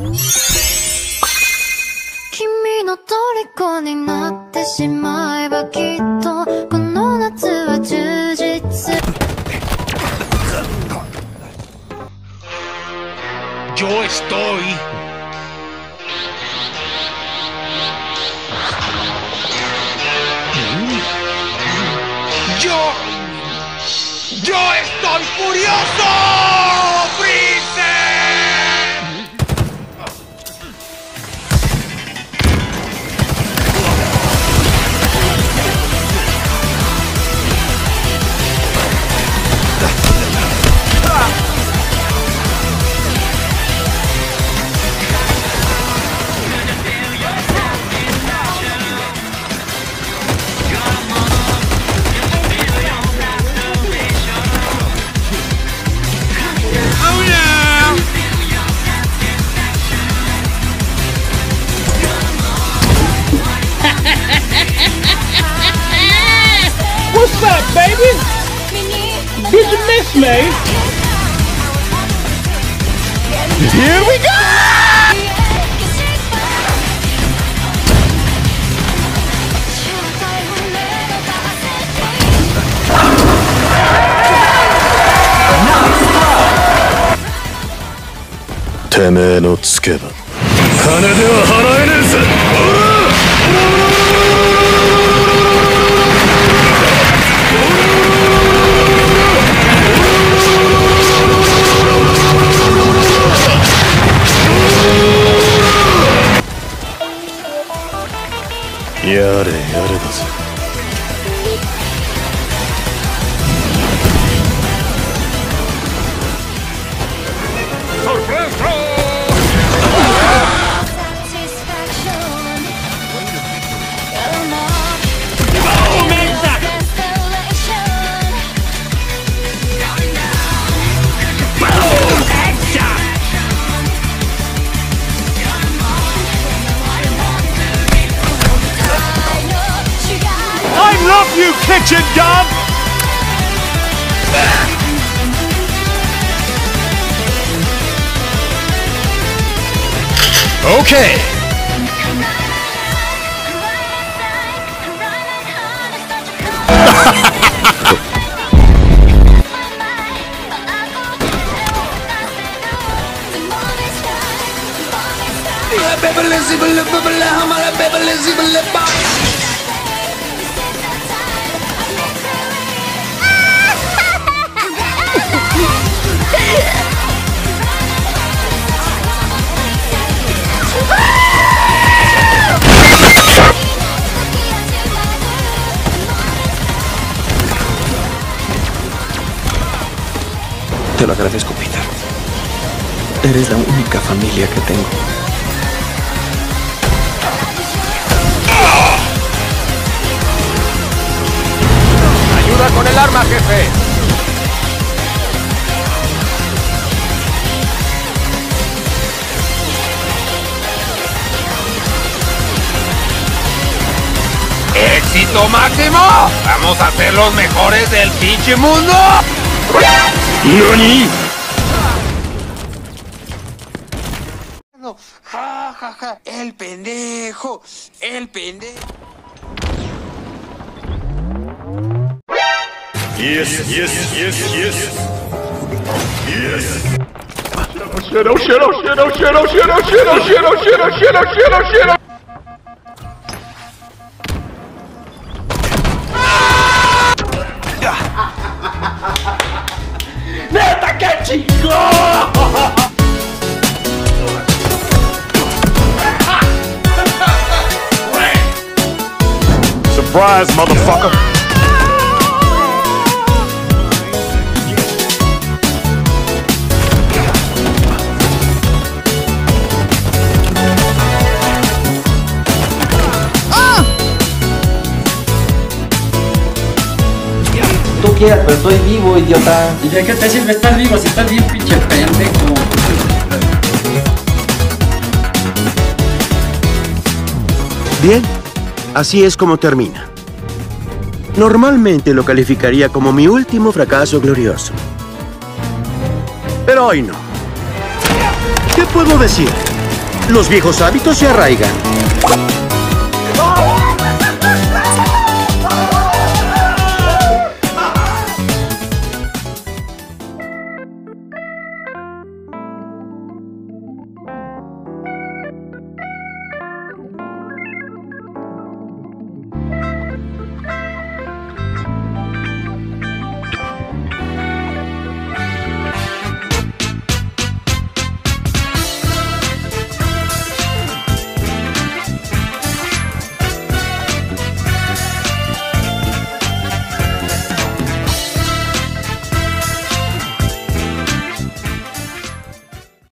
君の虜になってしまえばきっとこの夏は充実 Yo estoy Yo Yo estoy furioso up, baby? Did you miss me? Here we go! "てめえのつけば金では払えねえぜ やれやれだぜ Kitchen Gun. Okay. Beverly, Beverly, Beverly, Beverly, Te lo agradezco, Peter. Eres la única familia que tengo. Ayuda con el arma, jefe. ¡Éxito máximo! ¡Vamos a ser los mejores del pinche mundo! NANI? No, ja, ja, ja, el pendejo, el pendejo. Yes, yes, yes, yes. Yes. Oh oh oh oh oh oh shit, oh shit, oh shit, oh shit, oh shit, oh watching. Oh! Surprise, motherfucker. Tú quieras, pero estoy vivo, idiota. ¿Y de qué te sirve estar vivo si estás bien pinche pendejo? Bien, así es como termina. Normalmente lo calificaría como mi último fracaso glorioso. Pero hoy no. ¿Qué puedo decir? Los viejos hábitos se arraigan.